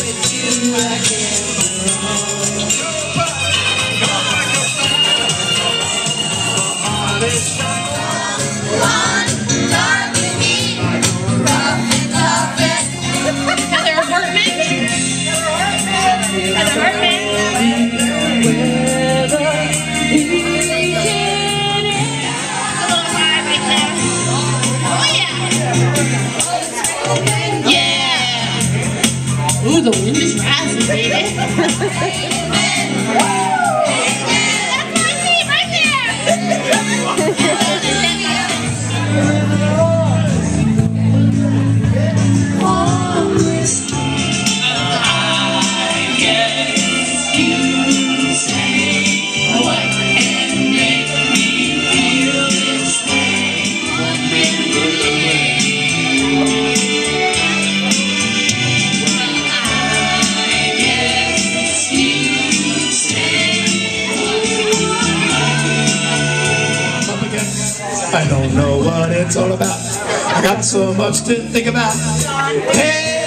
with you Ooh, the wind is rising, baby. That's my seat right there. I don't know what it's all about. I got so much to think about. Hey!